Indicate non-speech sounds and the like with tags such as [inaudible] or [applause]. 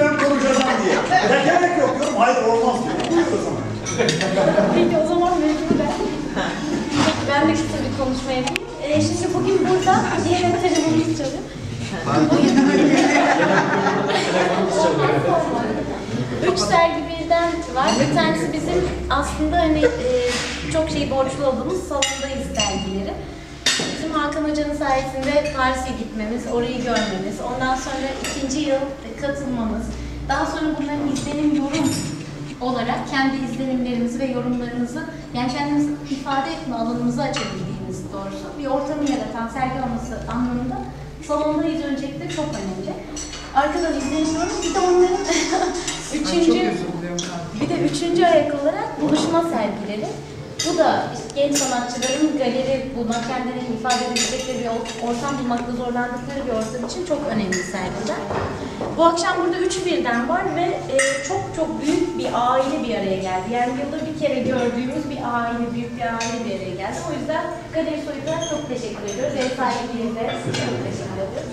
ben konuşacağım diye. Ya gerek yok diyorum. Hayır olmaz diyor. Buyur o zaman. Peki o zaman mecburen. ben de kısa bir konuşma yapayım. Ee, şimdi bugün burada diğer telefonumuz çalıyor. Üç sergi birden var. Bir tanesi bizim aslında hani e, çok şey borçlu olduğumuz salondayız sergileri. Bizim Hoca'nın sayesinde Paris'e gitmemiz, orayı görmemiz, ondan sonra ikinci yıl katılmamız, daha sonra bunların izlenim yorum olarak kendi izlenimlerimizi ve yorumlarımızı yani kendimizi ifade etme alanımızı açabildiğimiz doğrusu bir ortamı yaratan sergi olması anlamında salondayız öncelikle çok önemli. Arkadan izlenim yorum bir de onların [laughs] üçüncü bir de üçüncü ayak olarak buluşma sergileri. Bu da genç sanatçıların galeri bulmak, kendilerini ifade edebilecekleri bir or- ortam bulmakta zorlandıkları bir ortam için çok önemli sergiler. Bu akşam burada üçü birden var ve e, çok çok büyük bir aile bir araya geldi. Yani yılda bir kere gördüğümüz bir aile, büyük bir aile bir araya geldi. O yüzden Galeri Soyut'a çok teşekkür ediyoruz. Ev sahipliğinize çok teşekkür ediyoruz.